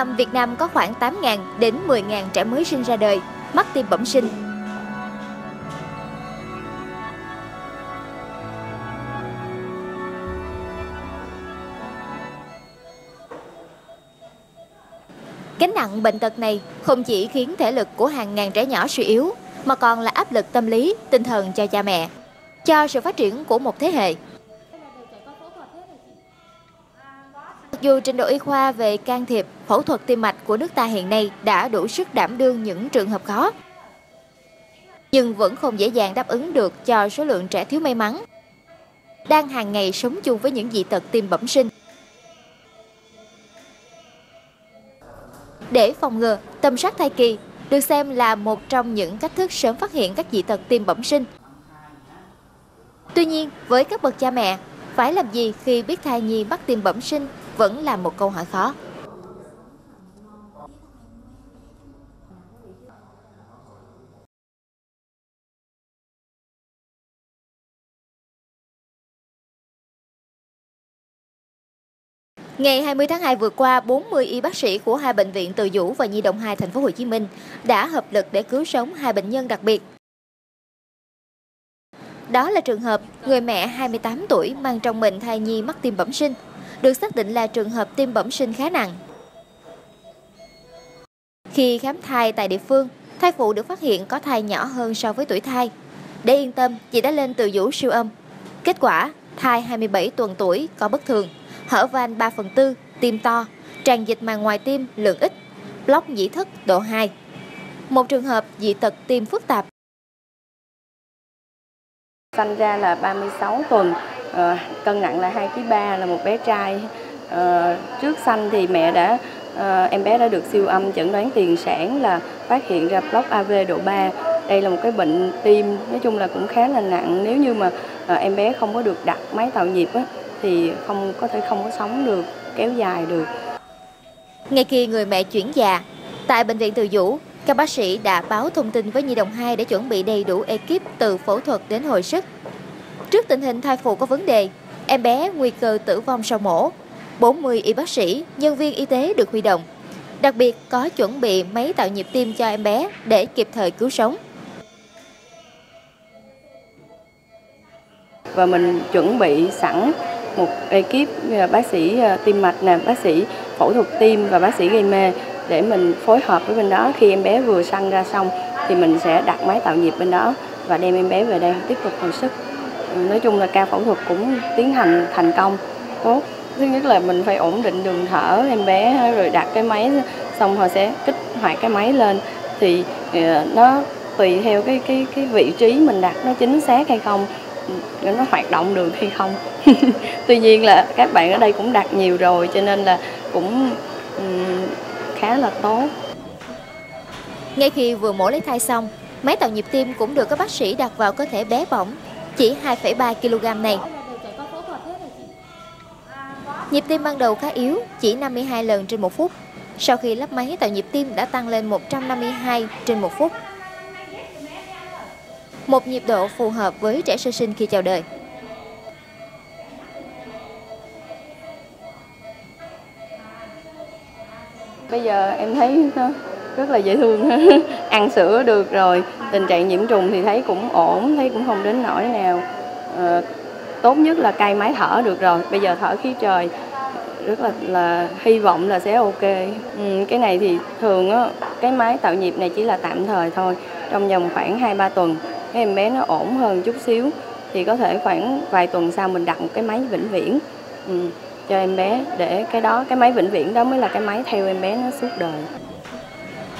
Năm Việt Nam có khoảng 8.000 đến 10.000 trẻ mới sinh ra đời mắc tim bẩm sinh. Gánh nặng bệnh tật này không chỉ khiến thể lực của hàng ngàn trẻ nhỏ suy yếu, mà còn là áp lực tâm lý, tinh thần cho cha mẹ, cho sự phát triển của một thế hệ. Mặc dù trình độ y khoa về can thiệp, phẫu thuật tim mạch của nước ta hiện nay đã đủ sức đảm đương những trường hợp khó, nhưng vẫn không dễ dàng đáp ứng được cho số lượng trẻ thiếu may mắn, đang hàng ngày sống chung với những dị tật tim bẩm sinh. Để phòng ngừa, tầm soát thai kỳ được xem là một trong những cách thức sớm phát hiện các dị tật tim bẩm sinh. Tuy nhiên, với các bậc cha mẹ, phải làm gì khi biết thai nhi mắc tim bẩm sinh vẫn là một câu hỏi khó. Ngày 20 tháng 2 vừa qua, 40 y bác sĩ của hai bệnh viện Từ Dũ và Nhi đồng 2 thành phố Hồ Chí Minh đã hợp lực để cứu sống hai bệnh nhân đặc biệt. Đó là trường hợp người mẹ 28 tuổi mang trong mình thai nhi mắc tim bẩm sinh, được xác định là trường hợp tim bẩm sinh khá nặng. Khi khám thai tại địa phương, thai phụ được phát hiện có thai nhỏ hơn so với tuổi thai. Để yên tâm, chị đã lên từ vũ siêu âm. Kết quả, thai 27 tuần tuổi có bất thường hở van 3 phần tư, tim to, tràn dịch màng ngoài tim lượng ít, block nhĩ thất độ 2. Một trường hợp dị tật tim phức tạp. Sanh ra là 36 tuần, Ờ, cân nặng là hai kg ba là một bé trai. Ờ, trước sanh thì mẹ đã ờ, em bé đã được siêu âm chẩn đoán tiền sản là phát hiện ra block AV độ 3. Đây là một cái bệnh tim nói chung là cũng khá là nặng nếu như mà em bé không có được đặt máy tạo nhịp á, thì không có thể không có sống được kéo dài được. Ngay khi người mẹ chuyển già, tại bệnh viện Từ Dũ, các bác sĩ đã báo thông tin với Nhi đồng 2 để chuẩn bị đầy đủ ekip từ phẫu thuật đến hồi sức. Trước tình hình thai phụ có vấn đề, em bé nguy cơ tử vong sau mổ, 40 y bác sĩ, nhân viên y tế được huy động. Đặc biệt có chuẩn bị máy tạo nhịp tim cho em bé để kịp thời cứu sống. Và mình chuẩn bị sẵn một ekip bác sĩ ờ, tim mạch nè, bác sĩ phẫu thuật tim và bác sĩ gây mê để mình phối hợp với bên đó khi em bé vừa sanh ra xong thì mình sẽ đặt máy tạo nhịp bên đó và đem em bé về đây tiếp tục hồi sức. Nói chung là ca phẫu thuật cũng tiến hành thành công tốt. Thứ nhất là mình phải ổn định đường thở em bé rồi đặt cái máy xong họ sẽ kích hoạt cái máy lên. Thì ờ, nó tùy theo cái cái cái vị trí mình đặt nó chính xác hay không ừ, nó hoạt động được hay không. Tuy nhiên là các bạn ở đây cũng đặt nhiều rồi cho nên là cũng um, khá là tốt. Ngay khi vừa mổ lấy thai xong máy tạo nhịp tim cũng được các bác sĩ đặt vào cơ thể bé bỏng chỉ 2,3 kg này Nhịp tim ban đầu khá yếu, chỉ 52 lần trên một phút. Sau khi lắp máy tạo nhịp tim đã tăng lên 152 trên một phút một nhịp độ phù hợp với trẻ sơ sinh khi chào đời. Bây giờ em thấy nó rất là dễ thương, ăn sữa được rồi, tình trạng nhiễm trùng thì thấy cũng ổn, thấy cũng không đến nỗi nào. À, tốt nhất là cai máy thở được rồi, bây giờ thở khí trời rất là là hy vọng là sẽ ok. Ừ, cái này thì thường á, cái máy tạo nhịp này chỉ là tạm thời thôi, trong vòng khoảng 2-3 tuần cái em bé nó ổn hơn chút xíu thì có thể khoảng vài tuần sau mình đặt một cái máy vĩnh viễn ừ, cho em bé để cái đó cái máy vĩnh viễn đó mới là cái máy theo em bé nó suốt đời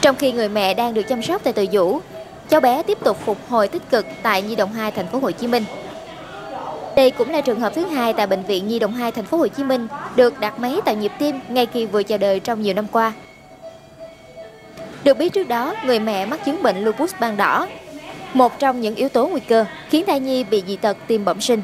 trong khi người mẹ đang được chăm sóc tại Từ Dũ cháu bé tiếp tục phục hồi tích cực tại Nhi đồng 2 thành phố Hồ Chí Minh đây cũng là trường hợp thứ hai tại bệnh viện Nhi đồng 2 thành phố Hồ Chí Minh được đặt máy tạo nhịp tim ngay khi vừa chào đời trong nhiều năm qua. Được biết trước đó, người mẹ mắc chứng bệnh lupus ban đỏ một trong những yếu tố nguy cơ khiến thai nhi bị dị tật tim bẩm sinh.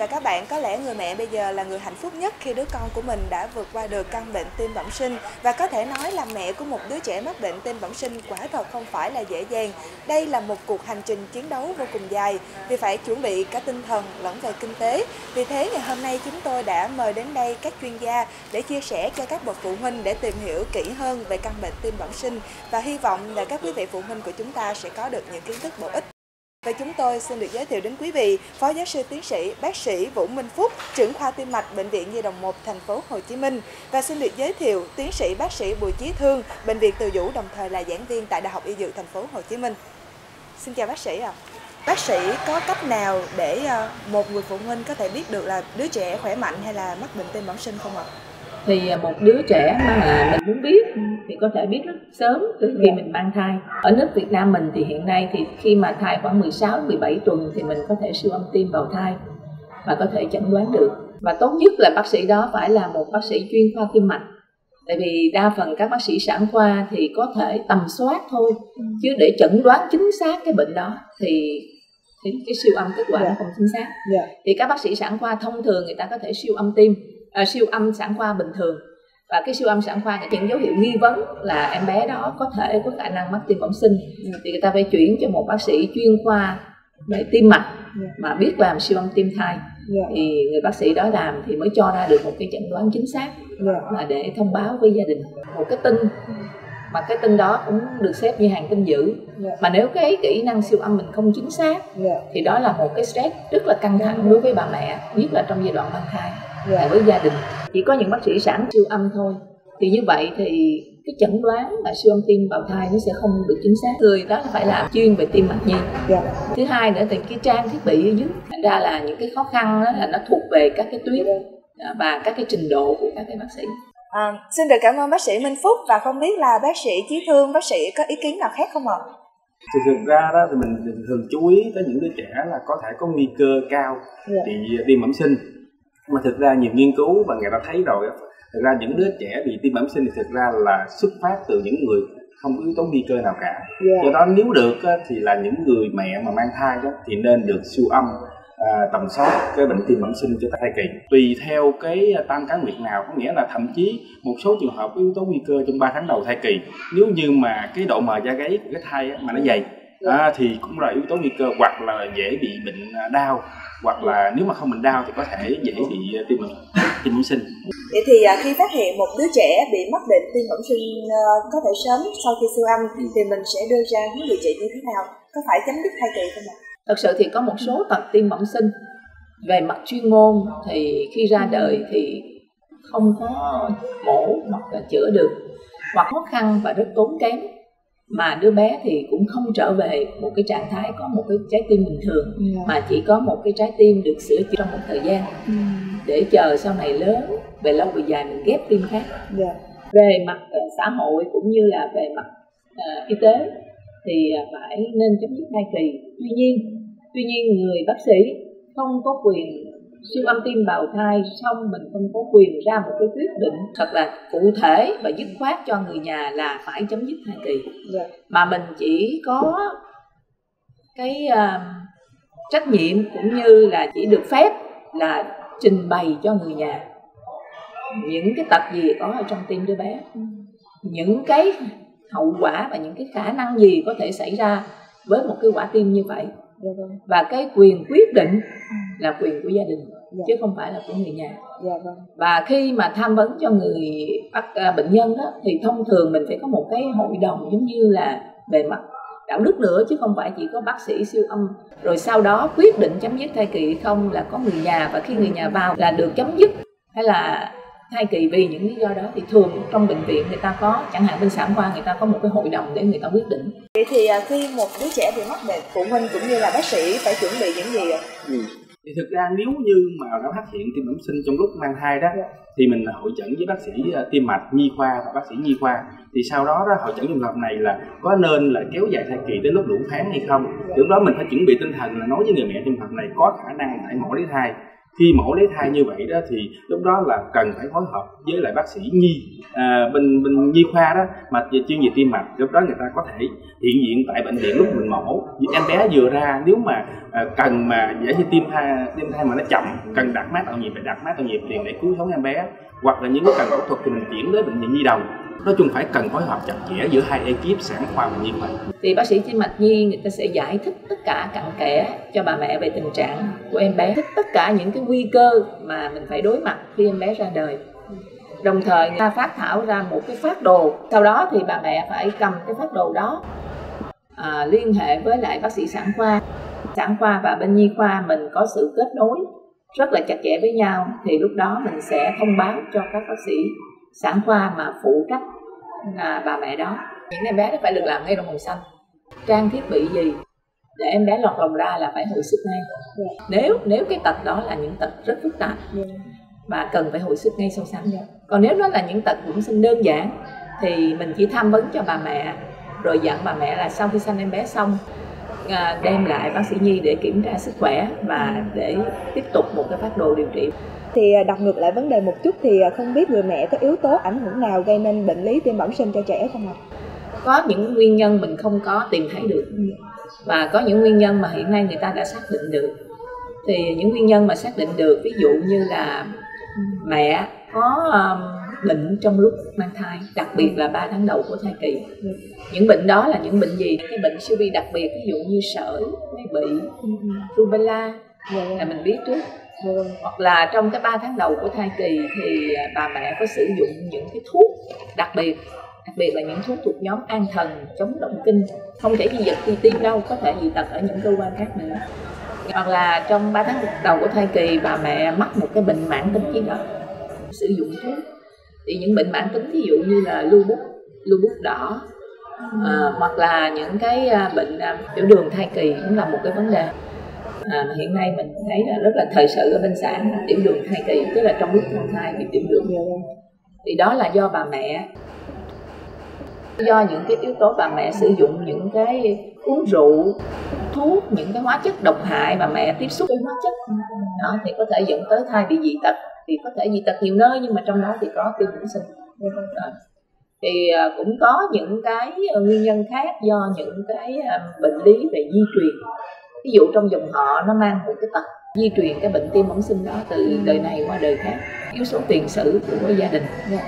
Và các bạn, có lẽ người mẹ bây giờ là người hạnh phúc nhất khi đứa con của mình đã vượt qua được căn bệnh tim bẩm sinh và có thể nói là mẹ của một đứa trẻ mắc bệnh tim bẩm sinh quả thật không phải là dễ dàng. Đây là một cuộc hành trình chiến đấu vô cùng dài vì phải chuẩn bị cả tinh thần lẫn về kinh tế. Vì thế ngày hôm nay chúng tôi đã mời đến đây các chuyên gia để chia sẻ cho các bậc phụ huynh để tìm hiểu kỹ hơn về căn bệnh tim bẩm sinh và hy vọng là các quý vị phụ huynh của chúng ta sẽ có được những kiến thức bổ ích. Và chúng tôi xin được giới thiệu đến quý vị Phó giáo sư tiến sĩ bác sĩ Vũ Minh Phúc, trưởng khoa tim mạch Bệnh viện Nhi đồng 1 thành phố Hồ Chí Minh và xin được giới thiệu tiến sĩ bác sĩ Bùi Chí Thương, bệnh viện Từ Dũ đồng thời là giảng viên tại Đại học Y Dược thành phố Hồ Chí Minh. Xin chào bác sĩ ạ. À. Bác sĩ có cách nào để ờ, một người phụ huynh có thể biết được là đứa trẻ khỏe mạnh hay là mắc bệnh tim bẩm sinh không ạ? À? Thì à, một đứa trẻ mà mình muốn biết thì có thể biết rất sớm từ khi mình mang thai ở nước Việt Nam mình thì hiện nay thì khi mà thai khoảng 16 17 tuần thì mình có thể siêu âm tim vào thai và có thể chẩn đoán được và tốt nhất là bác sĩ đó phải là một bác sĩ chuyên khoa tim mạch tại vì đa phần các bác sĩ sản khoa thì có thể tầm soát thôi chứ để chẩn đoán chính xác cái bệnh đó thì thì cái siêu âm kết quả yeah. nó dạ. không chính xác yeah. Dạ. thì các bác sĩ sản khoa thông thường người ta có thể siêu âm tim uh, siêu âm sản khoa bình thường và cái siêu âm sản khoa những dấu hiệu nghi vấn là em bé đó có thể có khả năng mắc tim bẩm sinh ừ. thì người ta phải chuyển cho một bác sĩ chuyên khoa về tim mạch dạ. mà biết làm siêu âm tim thai dạ. thì người bác sĩ đó làm thì mới cho ra được một cái chẩn đoán chính xác và dạ. để thông báo với gia đình một cái tin mà cái tin đó cũng được xếp như hàng tin dữ mà nếu cái kỹ năng siêu âm mình không chính xác thì đó là một cái stress rất là căng thẳng đối với bà mẹ nhất là trong giai đoạn mang thai. Dạ. với gia đình chỉ có những bác sĩ sản siêu âm thôi thì như vậy thì cái chẩn đoán là siêu âm tim bào thai nó sẽ không được chính xác người đó phải làm chuyên về tim mạch nhi yeah. Dạ. thứ hai nữa thì cái trang thiết bị ở dưới thành ra là những cái khó khăn đó là nó thuộc về các cái tuyến à, và các cái trình độ của các cái bác sĩ À, xin được cảm ơn bác sĩ Minh Phúc và không biết là bác sĩ Chí Thương, bác sĩ có ý kiến nào khác không ạ? thì thực ra đó thì mình thường chú ý tới những đứa trẻ là có thể có nguy cơ cao yeah. bị tim bẩm sinh mà thực ra nhiều nghiên cứu và người ta thấy rồi thực ra những đứa trẻ bị tim bẩm sinh thì thực ra là xuất phát từ những người không có yếu tố nguy cơ nào cả. Yeah. do đó nếu được thì là những người mẹ mà mang thai đó thì nên được siêu âm à, tầm soát cái bệnh tim bẩm sinh cho thai kỳ. Tùy theo cái tam cá nguyệt nào có nghĩa là thậm chí một số trường hợp có yếu tố nguy cơ trong 3 tháng đầu thai kỳ. Nếu như mà cái độ mờ da gáy của cái thai mà nó dày à, thì cũng là yếu tố nguy cơ hoặc là dễ bị bệnh đau hoặc là nếu mà không bệnh đau thì có thể dễ bị tim tim bẩm sinh. Vậy thì à, khi phát hiện một đứa trẻ bị mắc bệnh tim bẩm sinh ờ, có thể sớm sau khi siêu âm thì mình sẽ đưa ra hướng điều trị như thế nào? Có phải chấm dứt thai kỳ không ạ? Thật sự thì có một số tật tim bẩm sinh về mặt chuyên môn thì khi ra đời thì không có mổ hoặc là chữa được. Hoặc khó khăn và rất tốn kém mà đứa bé thì cũng không trở về một cái trạng thái có một cái trái tim bình thường yeah. Dạ. mà chỉ có một cái trái tim được sửa chữa trong một thời gian mm. để chờ sau này lớn về lâu về dài mình ghép tim khác yeah. Dạ. về mặt uh, xã hội cũng như là về mặt uh, y tế thì uh, phải nên chấm dứt thai kỳ tuy nhiên tuy nhiên người bác sĩ không có quyền siêu âm tim bào thai xong mình không có quyền ra một cái quyết định thật là cụ thể và dứt khoát cho người nhà là phải chấm dứt thai kỳ yeah. Dạ. mà mình chỉ có cái uh, trách nhiệm cũng như là chỉ được phép là trình bày cho người nhà những cái tật gì có ở trong tim đứa bé những cái hậu quả và những cái khả năng gì có thể xảy ra với một cái quả tim như vậy dạ vâng. và cái quyền quyết định. Là quyền của gia đình dạ. chứ không phải là của người nhà dạ vâng. và khi mà tham vấn cho người bác à, bệnh nhân đó thì thông thường mình phải có một cái hội đồng giống như là về mặt đạo đức nữa chứ không phải chỉ có bác sĩ siêu âm rồi sau đó quyết định chấm dứt thai kỳ không là có người nhà và khi người nhà vào là được chấm dứt hay là thai kỳ vì những lý do đó thì thường trong bệnh viện người ta có chẳng hạn bên sản khoa người ta có một cái hội đồng để người ta quyết định vậy thì à, khi một đứa trẻ bị mắc bệnh phụ huynh cũng như là bác sĩ phải chuẩn bị những gì ạ ừ thì thực ra nếu như mà đã phát hiện tim bẩm sinh trong lúc mang thai đó yeah. Thì mình hội chẩn với bác sĩ ờ, tim mạch, nhi khoa và bác sĩ nhi khoa thì sau đó đó, hội chẩn trường hợp này là có nên là kéo dài thai kỳ đến lúc đủ tháng hay không yeah. Lúc đó mình phải chuẩn bị tinh thần là nói với người mẹ trường hợp này có khả năng phải mổ lấy thai khi mổ lấy thai như vậy đó thì lúc đó là cần phải phối hợp với lại bác sĩ nhi à, bên bên nhi khoa đó mà chuyên về tim mạch. Lúc đó người ta có thể hiện diện tại bệnh viện lúc mình mổ. Em bé vừa ra nếu mà à, cần mà giả như tim thai tim thai mà nó chậm cần đặt máy tạo nhịp phải đặt máy tạo nhịp liền để cứu sống em bé. Hoặc là những cái cần phẫu thuật thì mình chuyển đến bệnh viện nhi đồng nói chung phải cần phối hợp chặt chẽ giữa hai ekip sản khoa và nhi khoa. Thì bác sĩ tim mạch nhi người ta sẽ giải thích tất cả cặn kẽ cho bà mẹ về tình trạng của em bé. Thích tất cả những cái nguy cơ mà mình phải đối mặt khi em bé ra đời. Đồng thời người ta phát thảo ra một cái phát đồ. Sau đó thì bà mẹ phải cầm cái phát đồ đó à, liên hệ với lại bác sĩ sản khoa. Sản khoa và bên nhi khoa mình có sự kết nối rất là chặt chẽ với nhau. Thì lúc đó mình sẽ thông báo cho các bác sĩ sản khoa mà phụ trách là bà mẹ đó những em bé nó phải được làm ngay đồng hồ xanh trang thiết bị gì để em bé lọt lòng ra là phải hồi sức ngay yeah. nếu nếu cái tật đó là những tật rất phức tạp yeah. và cần phải hồi sức ngay sau sinh yeah. còn nếu nó là những tật bẩm sinh đơn giản, thì mình chỉ tham vấn cho bà mẹ, rồi dặn bà mẹ là sau khi sinh em bé xong à, đem lại bác sĩ nhi để kiểm tra sức khỏe và để tiếp tục một cái phát đồ điều trị thì đọc đặt ngược lại vấn đề một chút thì à, không biết người mẹ có yếu tố ảnh hưởng nào gây nên bệnh lý tim bẩm sinh cho trẻ không ạ? Có những nguyên nhân mình không có tìm thấy được và có những nguyên nhân mà hiện nay người ta đã xác định được. Thì những nguyên nhân mà xác định được ví dụ như là mẹ có um, bệnh trong lúc mang thai, đặc biệt là 3 tháng đầu của thai kỳ. Những bệnh đó là những bệnh gì? Cái bệnh siêu vi đặc biệt ví dụ như sởi, bị, rubella là mình biết trước hoặc là trong cái 3 tháng đầu của thai kỳ thì bà mẹ có sử dụng những cái thuốc đặc biệt đặc biệt là những thuốc thuộc nhóm an thần chống động kinh. Không thể di giật khi tim đâu có thể dị tật ở những cơ quan khác nữa. Hoặc là trong 3 tháng đầu của thai kỳ bà mẹ mắc một cái bệnh mãn tính gì đó sử dụng thuốc. Thì những bệnh mãn tính ví dụ như là lupus lupus đỏ à, hoặc là những cái à, bệnh à, tiểu đường thai kỳ cũng là một cái vấn đề à, hiện nay mình thấy là rất là thời sự ở bên xã tiểu đường thai kỳ tức là trong lúc mang thai bị tiểu đường. Thì đó là do bà mẹ. Do những cái yếu tố bà mẹ sử dụng những cái uống rượu thuốc những cái hóa chất độc hại bà mẹ tiếp xúc với hóa chất đó thì có thể dẫn tới thai bị dị tật thì có thể dị tật nhiều nơi nhưng mà trong đó thì có tiêu bẩm sinh thì à, cũng có những cái à, nguyên nhân khác do những cái à, bệnh lý về di truyền ví dụ trong dòng họ, nó mang một cái tật di truyền cái bệnh tim bẩm sinh đó từ đời này qua đời khác. Yếu số tiền sử của gia đình. Dạ. Yeah.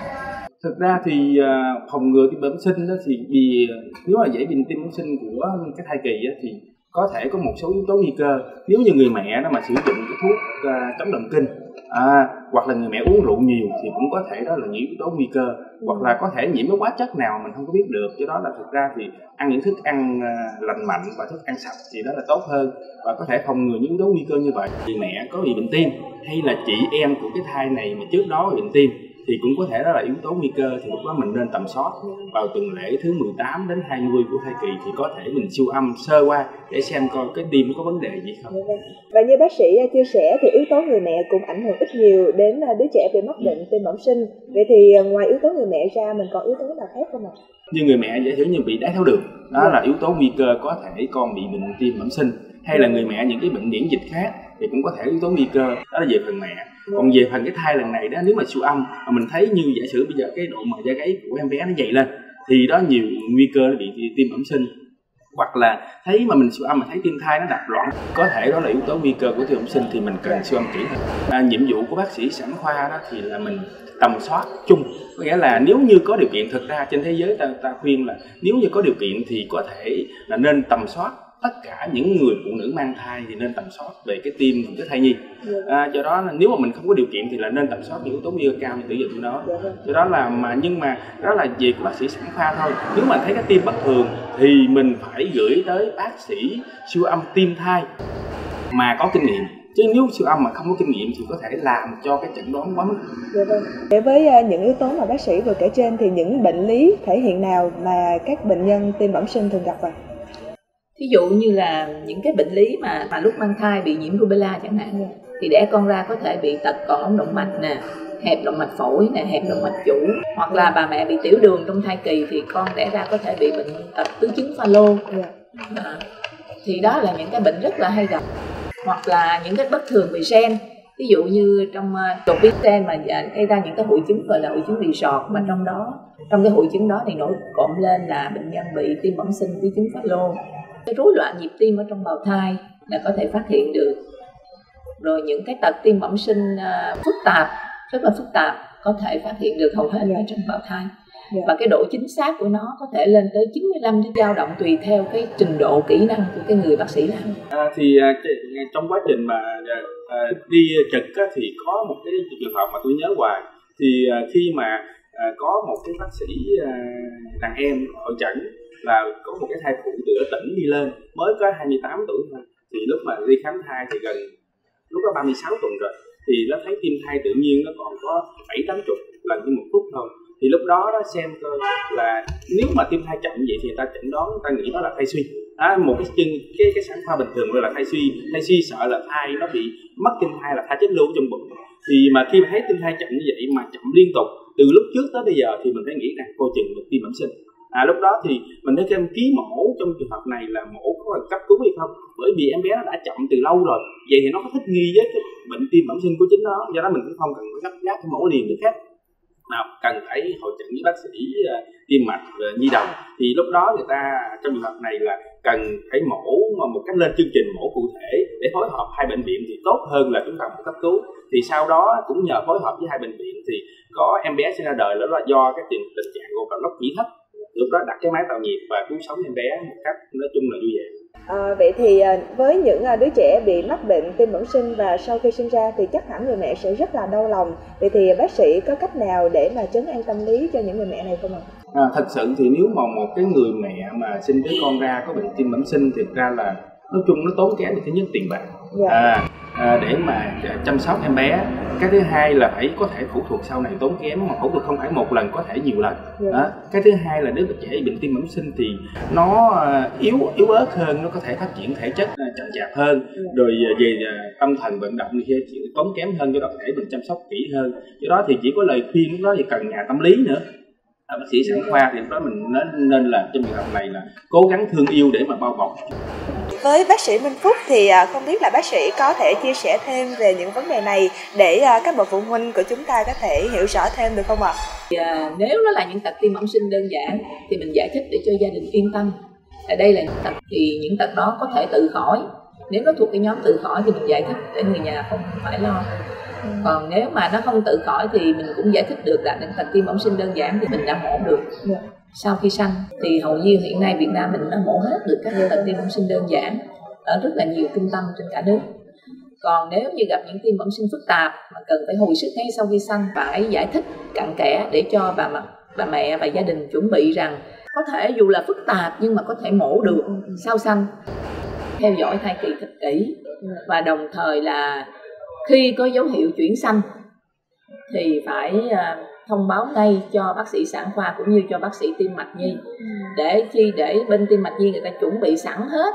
Thực ra thì à, phòng ngừa tim bẩm sinh đó thì vì à, nếu mà dễ bị tim bẩm sinh của cái thai kỳ thì có thể có một số yếu tố nguy cơ. Nếu như người mẹ nó mà sử dụng cái thuốc à, chống động kinh à, hoặc là người mẹ uống rượu nhiều thì cũng có thể đó là những yếu tố nguy cơ. Hoặc là có thể nhiễm cái hóa chất nào mình không có biết được cho đó là thực ra thì ăn những thức ăn à, lành mạnh và thức ăn sạch thì đó là tốt hơn và có thể phòng ngừa những yếu tố nguy cơ như vậy. Thì mẹ có bị bệnh tim hay là chị em của cái thai này mà trước đó bị bệnh tim? Thì cũng có thể đó là yếu tố nguy cơ thì lúc đó mình nên tầm soát vào tuần lễ thứ 18 đến 20 của thai kỳ thì có thể mình siêu âm, sơ qua để xem coi cái tim có vấn đề gì không. Dạ vâng. Và như bác sĩ à, chia sẻ thì yếu tố người mẹ cũng ảnh hưởng ít nhiều đến à, đứa trẻ bị mắc bệnh tim bẩm sinh. Vậy thì à, ngoài yếu tố người mẹ ra mình còn yếu tố nào khác không ạ? Như người mẹ giả sử như bị đái tháo đường, đó là yếu tố nguy cơ có thể con bị bệnh tim bẩm sinh. Hay là người mẹ những cái bệnh miễn dịch khác thì cũng có thể yếu tố nguy cơ. Đó là về phần mẹ. Còn về phần cái thai lần này đó nếu mà siêu âm mà mình thấy như giả sử bây giờ cái độ mà da gáy của em bé nó dày lên thì đó nhiều nguy cơ nó bị tim bẩm sinh hoặc là thấy mà mình siêu âm mà thấy tim thai nó đập loạn có thể đó là yếu tố nguy cơ của tim bẩm sinh thì mình cần siêu âm kỹ hơn. À, nhiệm vụ của bác sĩ sản khoa đó thì là mình tầm soát chung. Có nghĩa là nếu như có điều kiện thực ra trên thế giới ta, ta khuyên là nếu như có điều kiện thì có thể là nên tầm soát tất cả những người phụ nữ mang thai thì nên tầm soát về cái tim của cái thai nhi. À, do đó nếu mà mình không có điều kiện thì là nên tầm soát những yếu tố nguy cơ cao như tử dụng đó. Do đó là mà nhưng mà đó là việc của bác sĩ sản khoa thôi. Nếu mà thấy cái tim bất thường thì mình phải gửi tới bác sĩ siêu âm tim thai mà có kinh nghiệm chứ nếu siêu âm mà không có kinh nghiệm thì có thể làm cho cái chẩn đoán quá mức. Dạ vâng. Để với à, những yếu tố mà bác sĩ vừa kể trên thì những bệnh lý thể hiện nào mà các bệnh nhân tim bẩm sinh thường gặp ạ? À? ví dụ như là những cái bệnh lý mà mà lúc mang thai bị nhiễm rubella chẳng hạn thì đẻ con ra có thể bị tật còn ống động mạch nè hẹp động mạch phổi nè hẹp động mạch chủ. Hoặc là bà mẹ bị tiểu đường trong thai kỳ thì con đẻ ra có thể bị bệnh tật tứ chứng pha lô. À, thì đó là những cái bệnh rất là hay gặp. Hoặc là những cái bất thường về gen. Ví dụ như trong đột biến gen mà gây ra những cái hội chứng gọi là hội chứng resort mà trong đó trong cái hội chứng đó thì nổi cộng lên là bệnh nhân bị tim bẩm sinh biến chứng phát lô. Cái rối loạn nhịp tim ở trong bào thai là có thể phát hiện được. Rồi những cái tật tim bẩm sinh uh, phức tạp rất là phức tạp có thể phát hiện được hầu hết ở trong bào thai yeah. và cái độ chính xác của nó có thể lên tới 95 đến dao động tùy theo cái trình độ kỹ năng của cái người bác sĩ làm. À, thì à, trong quá trình mà à, đi trực á, thì có một cái trường hợp mà tôi nhớ hoài thì à, khi mà à, có một cái bác sĩ à, đàn em hội chẩn là có một cái thai phụ từ ở tỉnh đi lên mới có 28 tuổi thôi thì lúc mà đi khám thai thì gần lúc đó 36 tuần rồi thì nó thấy tim thai tự nhiên nó còn có bảy tám chục lần trên một phút thôi. Thì lúc đó nó xem coi là nếu mà tim thai chậm vậy thì người ta chẩn đoán người ta nghĩ đó là thai suy. À, một cái chân cái cái sản khoa bình thường gọi là thai suy. Thai suy sợ là thai nó bị mất tim thai là thai chết lưu trong bụng. Thì mà khi mà thấy tim thai chậm như vậy mà chậm liên tục từ lúc trước tới bây giờ thì mình phải nghĩ rằng cô chừng được tim bẩm sinh à lúc đó thì mình phải thêm ký mổ trong trường hợp này là mổ có cần cấp cứu hay không? Bởi vì em bé nó đã chậm từ lâu rồi vậy thì nó có thích nghi với cái bệnh tim bẩm sinh của chính nó do đó mình cũng không cần phải gấp gáp mổ liền được hết. Nào cần phải hội chẩn với bác sĩ à, tim mạch à, nhi đồng thì lúc đó người ta trong trường hợp này là cần phải mổ mà một cách lên chương trình mổ cụ thể để phối hợp hai bệnh viện thì tốt hơn là chúng ta mổ cấp cứu. Thì sau đó cũng nhờ phối hợp với hai bệnh viện thì có em bé sinh ra đời đó là do cái tình, tình trạng gồm lóc nhĩ thấp lúc đó đặt cái máy tạo nhịp và cứu sống em bé một cách nói chung là vui vẻ À, vậy thì à, với những à, đứa trẻ bị mắc bệnh tim bẩm sinh và sau khi sinh ra thì chắc hẳn người mẹ sẽ rất là đau lòng. Vậy thì bác sĩ có cách nào để mà trấn an tâm lý cho những người mẹ này không ạ? À, thật sự thì nếu mà một cái người mẹ mà sinh đứa con ra có bệnh tim bẩm sinh thì ra là nói chung nó tốn kém thứ nhất tiền bạc dạ. à, để mà chăm sóc em bé cái thứ hai là phải có thể phẫu thuật sau này tốn kém mà phẫu thuật không phải một lần có thể nhiều lần dạ. đó. cái thứ hai là đứa trẻ bệnh tim bẩm sinh thì nó à, yếu yếu ớt hơn nó có thể phát triển thể chất à, chậm chạp hơn dạ. rồi về tâm thần vận động thì tốn kém hơn cho đó thể mình chăm sóc kỹ hơn do đó thì chỉ có lời khuyên lúc đó thì cần nhà tâm lý nữa bác sĩ sản khoa thì lúc đó mình nên nên là trong trường hợp này là cố gắng thương yêu để mà bao bọc với bác sĩ Minh Phúc thì à, không biết là bác sĩ có thể chia sẻ thêm về những vấn đề này để à, các bậc phụ huynh của chúng ta có thể hiểu rõ thêm được không ạ? À, nếu nó là những tật tim bẩm sinh đơn giản thì mình giải thích để cho gia đình yên tâm. Ở đây là những tật thì những tật đó có thể tự khỏi. Nếu nó thuộc cái nhóm tự khỏi thì mình giải thích để người nhà không phải lo. Ừ. Còn nếu mà nó không tự khỏi thì mình cũng giải thích được là những tật tim bẩm sinh đơn giản thì mình đã mổ được. Yeah dạ sau khi sanh, thì hầu như hiện nay Việt Nam mình đã mổ hết được các bệnh tim bẩm sinh đơn giản, ở rất là nhiều trung tâm trên cả nước. Còn nếu như gặp những tim bẩm sinh phức tạp mà cần phải hồi sức ngay sau khi sanh, phải giải thích cặn kẽ để cho bà mặt bà mẹ và gia đình chuẩn bị rằng có thể dù là phức tạp nhưng mà có thể mổ được sau sanh. Theo dõi thai kỳ thật kỹ và đồng thời là khi có dấu hiệu chuyển sanh thì phải à, thông báo ngay cho bác sĩ sản khoa cũng như cho bác sĩ tim mạch nhi. Để khi để bên tim mạch nhi người ta chuẩn bị sẵn hết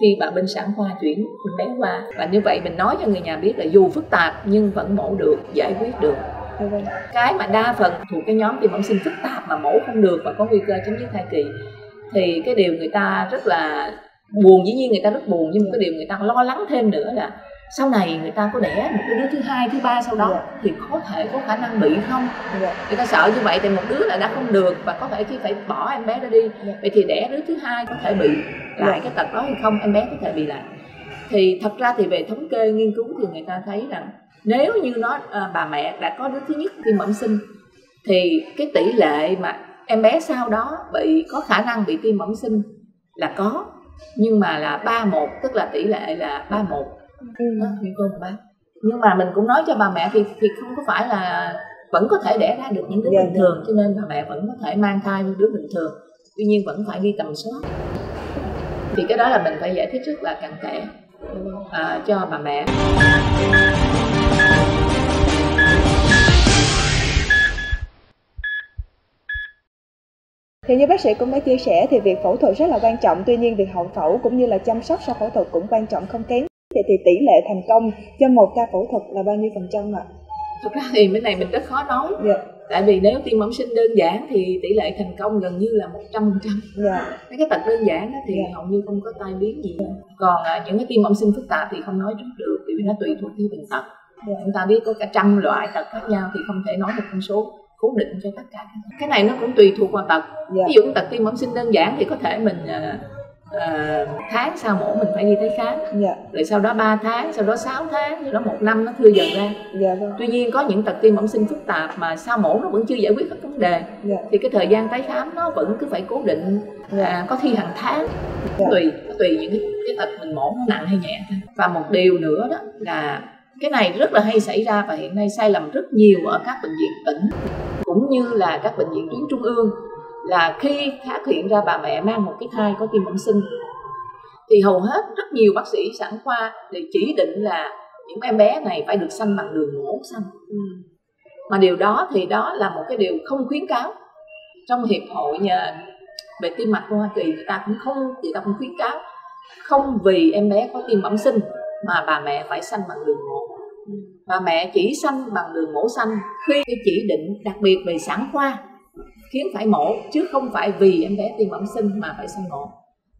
khi bà bên sản khoa chuyển bé qua. Và như vậy mình nói cho người nhà biết là dù phức tạp nhưng vẫn mổ được giải quyết được. Cái mà đa phần thuộc cái nhóm tim bẩm sinh phức tạp mà mổ không được và có nguy cơ chấm dứt thai kỳ thì cái điều người ta rất là buồn dĩ nhiên người ta rất buồn nhưng mà cái điều người ta lo lắng thêm nữa là sau này người ta có đẻ một cái đứa thứ hai thứ ba sau đó yeah. Dạ. thì có thể có khả năng bị không yeah. Dạ. người ta sợ như vậy thì một đứa là đã không được và có thể khi phải bỏ em bé ra đi yeah. Dạ. vậy thì đẻ đứa thứ hai có thể bị lại cái tật đó hay không em bé có thể bị lại thì thật ra thì về thống kê nghiên cứu thì người ta thấy rằng nếu như nó à, bà mẹ đã có đứa thứ nhất tim bẩm sinh thì cái tỷ lệ mà em bé sau đó bị có khả năng bị tim bẩm sinh là có nhưng mà là ba một tức là tỷ lệ là ba một ừ. nguy cơ của bác nhưng mà mình cũng nói cho bà mẹ thì thì không có phải là vẫn có thể đẻ ra được những đứa dạ, bình dạ. thường cho nên bà mẹ vẫn có thể mang thai như đứa bình thường tuy nhiên vẫn phải đi tầm soát thì cái đó là mình phải giải thích rất là cặn kẽ à, cho bà mẹ thì như bác sĩ cũng đã chia sẻ thì việc phẫu thuật rất là quan trọng, tuy nhiên việc hậu phẫu cũng như là chăm sóc sau phẫu thuật cũng quan trọng không kém. Vậy thì tỷ lệ thành công cho một ca phẫu thuật là bao nhiêu phần trăm ạ? Thực ra thì cái này mình rất khó nói. Dạ. Tại vì nếu tim bẩm sinh đơn giản thì tỷ lệ thành công gần như là 100%. Yeah. Mấy cái tật đơn giản đó thì. Dạ. hầu như không có tai biến gì. Yeah. Còn à, những cái tim bẩm sinh phức tạp thì không nói trước được vì nó tùy thuộc theo bệnh tật. yeah. chúng ta biết có cả trăm loại tật khác nhau thì không thể nói một con số cố định cho tất cả cái này nó cũng tùy thuộc vào tật yeah. ví dụ tật tim bẩm sinh đơn giản thì có thể mình uh, uh, tháng sau mổ mình phải đi tới khám. Dạ. rồi sau đó 3 tháng sau đó 6 tháng sau đó một năm nó thưa dần ra dạ vâng. tuy nhiên có những tật tim bẩm sinh phức tạp mà sau mổ nó vẫn chưa giải quyết hết vấn đề. Dạ. thì cái thời gian tái khám nó vẫn cứ phải cố định là có thi hàng tháng yeah. tùy tùy những cái, cái tật mình mổ nó nặng hay nhẹ và một điều nữa đó là cái này rất là hay xảy ra và hiện nay sai lầm rất nhiều ở các bệnh viện tỉnh cũng như là các bệnh viện tuyến trung ương là khi phát hiện ra bà mẹ mang một cái thai có tim bẩm sinh thì hầu hết rất nhiều bác sĩ sản khoa thì chỉ định là những em bé này phải được sanh bằng đường mổ sanh ừ. mà điều đó thì đó là một cái điều không khuyến cáo trong hiệp hội nhà về tim mạch của Hoa Kỳ người ta cũng không người ta cũng khuyến cáo không vì em bé có tim bẩm sinh mà bà mẹ phải sanh bằng đường mổ ừ. bà mẹ chỉ sanh bằng đường mổ sanh khi cái chỉ định đặc biệt về sản khoa khiến phải mổ, chứ không phải vì em bé tiền bẩm sinh mà phải sinh mổ.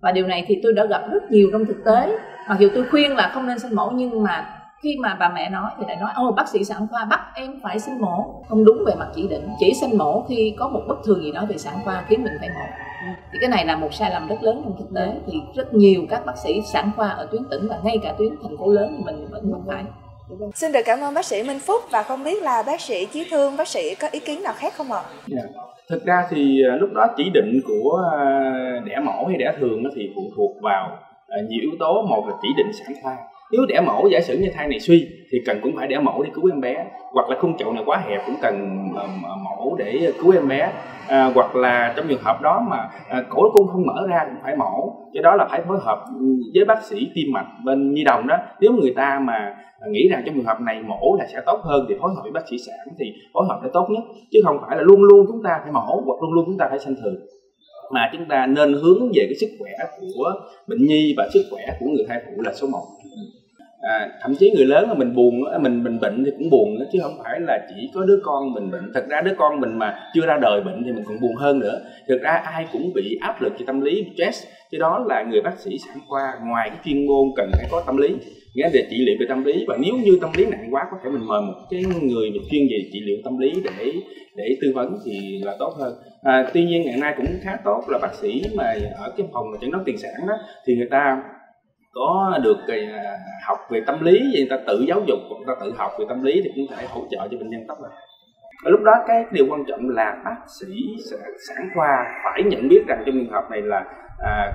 Và điều này thì tôi đã gặp rất nhiều trong thực tế. Mặc dù tôi khuyên là không nên sinh mổ, nhưng mà khi mà bà mẹ nói thì lại nói ô bác sĩ sản khoa bắt em phải sinh mổ. Không đúng về mặt chỉ định, chỉ sinh mổ khi có một bất thường gì đó về sản khoa khiến mình phải mổ. Thì cái này là một sai lầm rất lớn trong thực tế. Thì rất nhiều các bác sĩ sản khoa ở tuyến tỉnh và ngay cả tuyến thành phố lớn thì mình vẫn mắc phải. Xin được cảm ơn bác sĩ Minh Phúc và không biết là bác sĩ Chí Thương, bác sĩ có ý kiến nào khác không ạ? Yeah. Dạ thực ra thì à, lúc đó chỉ định của à, đẻ mổ hay đẻ thường thì phụ thuộc vào à, nhiều yếu tố một là chỉ định sản khoa nếu đẻ mổ giả sử như thai này suy thì cần cũng phải đẻ mổ để cứu em bé. Hoặc là khung chậu này quá hẹp cũng cần ờ, ờ, mổ để cứu em bé. À, hoặc là trong trường hợp đó mà à, cổ cung không mở ra cũng phải mổ cái đó là phải phối hợp với bác sĩ tim mạch bên nhi đồng đó. Nếu người ta mà nghĩ rằng trong trường hợp này mổ là sẽ tốt hơn thì phối hợp với bác sĩ sản thì phối hợp sẽ tốt nhất. Chứ không phải là luôn luôn chúng ta phải mổ hoặc luôn luôn chúng ta phải sanh thường mà chúng ta nên hướng về cái sức khỏe của bệnh nhi và sức khỏe của người thai phụ là số 1 à, thậm chí người lớn mà mình buồn mình mình bệnh thì cũng buồn nữa chứ không phải là chỉ có đứa con mình bệnh. Thật ra đứa con mình mà chưa ra đời bệnh thì mình còn buồn hơn nữa. Thực ra ai cũng bị áp lực về tâm lý stress. Chứ đó là người bác sĩ sản khoa ngoài cái chuyên môn cần phải có tâm lý nghĩa về trị liệu về tâm lý. Và nếu như tâm lý nặng quá có thể mình mời một cái người mà chuyên về trị liệu tâm lý để để tư vấn thì là tốt hơn. À, tuy nhiên ngày nay cũng khá tốt là bác sĩ mà ở cái phòng mà chẩn đoán tiền sản đó thì người ta có được cái à, học về tâm lý người ta tự giáo dục người ta tự học về tâm lý thì cũng thể hỗ trợ cho bệnh nhân tốt hơn. Ở lúc đó cái điều quan trọng là bác sĩ sản khoa phải nhận biết rằng trong trường hợp này là à,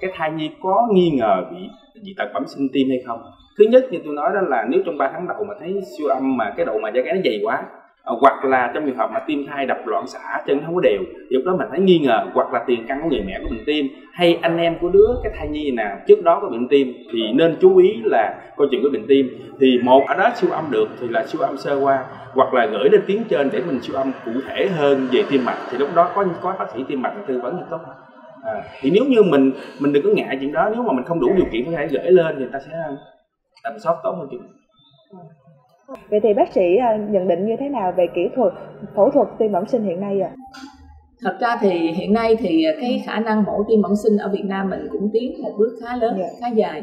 cái thai nhi có nghi ngờ bị dị tật bẩm sinh tim hay không? Thứ nhất như tôi nói đó là nếu trong 3 tháng đầu mà thấy siêu âm mà cái độ mà da cái nó dày quá ờ, hoặc là trong trường hợp mà tim thai đập loạn xạ, chân không có đều lúc đó mình thấy nghi ngờ, hoặc là tiền căn của người mẹ có bệnh tim, hay anh em của đứa cái thai nhi nào trước đó có bệnh tim, thì nên chú ý là câu chuyện của bệnh tim. Thì một ở đó siêu âm được thì là siêu âm sơ qua, hoặc là gửi lên tuyến trên để mình siêu âm cụ thể hơn về tim mạch, thì lúc đó có có bác sĩ tim mạch tư vấn thì tốt hơn à, thì nếu như mình mình đừng có ngại chuyện đó nếu mà mình không đủ điều kiện có thể gửi lên thì người ta sẽ tầm soát tốt hơn chuyện Vậy thì bác sĩ à, nhận định như thế nào về kỹ thuật phẫu thuật tim bẩm sinh hiện nay ạ? À? Thật ra thì hiện nay thì cái khả năng mổ tim bẩm sinh ở Việt Nam mình cũng tiến một bước khá lớn, yeah. Dạ. khá dài.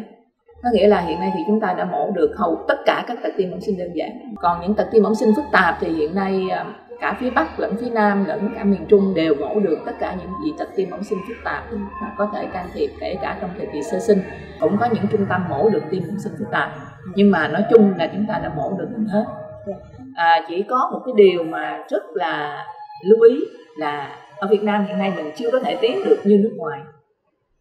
Có nghĩa là hiện nay thì chúng ta đã mổ được hầu tất cả các tật tim bẩm sinh đơn giản. Còn những tật tim bẩm sinh phức tạp thì hiện nay à, cả phía Bắc lẫn phía Nam lẫn cả miền Trung đều mổ được tất cả những dị tật tim bẩm sinh phức tạp có thể can thiệp kể cả trong thời kỳ sơ sinh. Cũng có những trung tâm mổ được tim bẩm sinh phức tạp nhưng mà nói chung là chúng ta đã mổ được gần hết. À, chỉ có một cái điều mà rất là lưu ý là ở Việt Nam hiện nay mình chưa có thể tiến được như nước ngoài.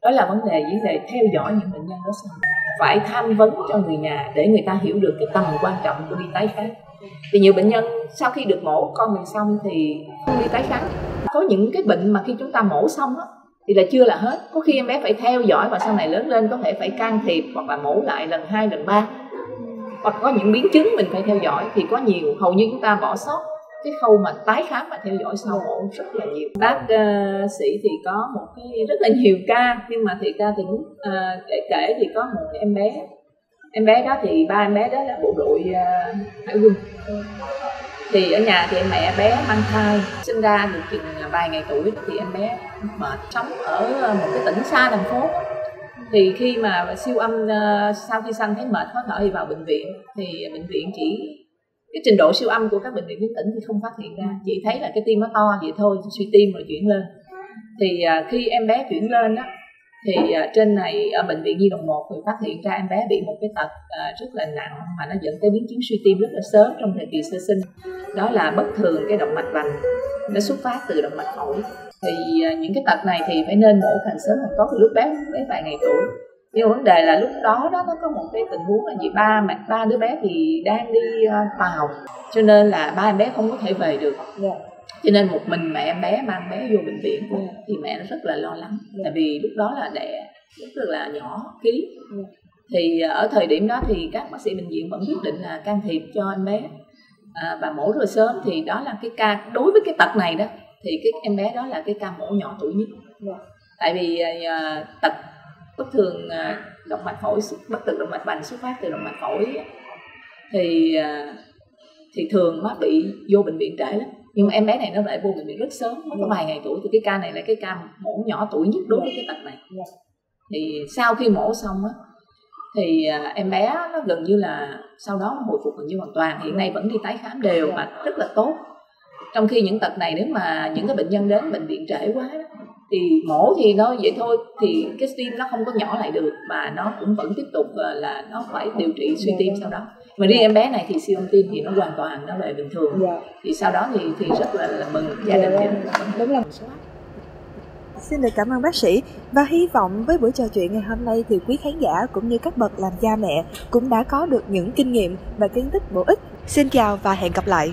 Đó là vấn đề vấn đề theo dõi những bệnh nhân đó xong phải tham vấn cho người nhà để người ta hiểu được cái tầm quan trọng của đi tái khám. Vì nhiều bệnh nhân sau khi được mổ, con mình xong thì không đi tái khám. Có những cái bệnh mà khi chúng ta mổ xong á, thì là chưa là hết. Có khi em bé phải theo dõi và sau này lớn lên có thể phải can thiệp hoặc là mổ lại lần hai, lần ba. Hoặc có những biến chứng mình phải theo dõi thì có nhiều, hầu như chúng ta bỏ sót cái khâu mà tái khám và theo dõi sau mổ rất là nhiều. Bác uh, sĩ thì có một cái rất là nhiều ca nhưng mà thì ca thì muốn uh, để kể thì có một em bé. Em bé đó thì ba em bé đó là bộ đội uh, hải quân. Thì ở nhà thì mẹ bé mang thai sinh ra được chừng vài ngày tuổi thì em bé mệt sống ở một cái tỉnh xa thành phố. Thì khi mà siêu âm uh, sau khi sanh thấy mệt khó thở thì vào bệnh viện. Thì bệnh viện chỉ cái trình độ siêu âm của các bệnh viện tuyến tỉnh thì không phát hiện ra. Chỉ thấy là cái tim nó to vậy thôi suy tim rồi chuyển lên. Thì uh, khi em bé chuyển lên đó thì uh, trên này ở bệnh viện Nhi đồng 1 thì phát hiện ra em bé bị một cái tật uh, rất là nặng mà nó dẫn tới biến chứng suy tim rất là sớm trong thời kỳ sơ sinh. Đó là bất thường cái động mạch vành nó xuất phát từ động mạch phổi. Thì uh, những cái tật này thì phải nên mổ càng sớm càng tốt. Từ lúc bé bé vài ngày tuổi nhưng vấn đề là lúc đó đó nó có một cái tình huống là gì? Ba mẹ ba đứa bé thì đang đi uh, tàu cho nên là ba em bé không có thể về được. Yeah dạ. Cho nên một mình mẹ em bé mang bé vô bệnh viện ừ. thì mẹ nó rất là lo lắng. Ừ. tại vì lúc đó là đẻ rất là nhỏ ký. Ừ. thì ở thời điểm đó thì các bác sĩ bệnh viện vẫn quyết định là can thiệp cho em bé. À, và mổ rất sớm thì đó là cái ca đối với cái tật này đó thì cái em bé đó là cái ca mổ nhỏ tuổi nhất. Tại vì à, tật bất thường à, động mạch phổi bất thường động mạch vành xuất phát từ động mạch phổi thì à, thì thường nó bị vô bệnh viện trễ lắm. Nhưng mà em bé này nó lại vô bệnh viện rất sớm nó có vài ngày tuổi. Thì cái ca này là cái ca mổ nhỏ tuổi nhất đối với cái tật này. Thì sau khi mổ xong á thì à, em bé nó gần như là sau đó nó hồi phục gần như hoàn toàn. Hiện nay vẫn đi tái khám đều và rất là tốt. Trong khi những tật này nếu mà những cái bệnh nhân đến bệnh viện trễ quá đó, thì mổ thì nó vậy thôi thì cái tim nó không có nhỏ lại được và nó cũng vẫn tiếp tục à, là nó phải điều trị suy tim sau đó mà riêng em bé này thì siêu âm tim thì nó hoàn toàn nó về bình thường dạ. thì sau đó thì thì rất là, là mừng gia đình dạ. thì đúng là Xin được cảm ơn bác sĩ và hy vọng với buổi trò chuyện ngày hôm nay thì quý khán giả cũng như các bậc làm cha mẹ cũng đã có được những kinh nghiệm và kiến thức bổ ích. Xin chào và hẹn gặp lại.